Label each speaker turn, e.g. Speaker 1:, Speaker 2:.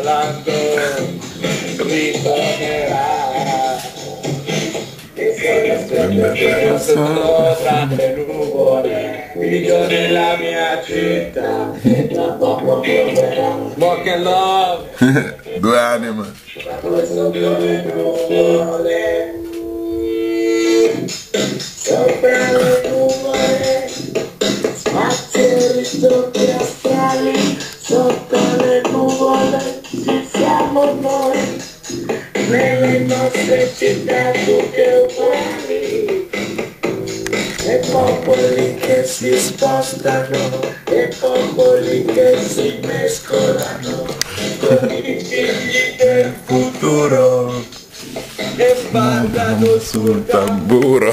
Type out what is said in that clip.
Speaker 1: volando ritornerà. E se sotto tante nuvole grigio nella mia città. La popolo rock and love.
Speaker 2: Due anime.
Speaker 1: Questo piove nuvole sopra le nuvole spazio ritorni astrali Sotto le nuvole Ci siamo noi. Nelle nostre città tutte uguali. E popoli che si spostano e popoli che si mescolano con i figli del futuro. E ballano sul
Speaker 2: Tamburo.